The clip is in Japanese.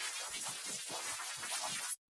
どうも。